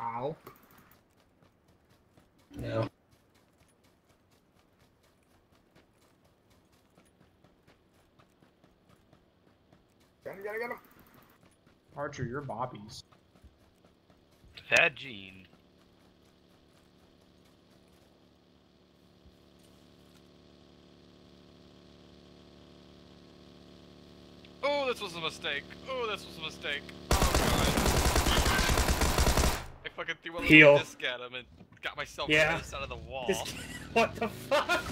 Ow. No. Get him, get him, get him. Archer, you're Bobby's. That gene. Oh, this was a mistake. Oh, this was a mistake. Oh god. I fucking threw a little Heal. disc at him and got myself Yeah. out of the wall. This, what the fuck?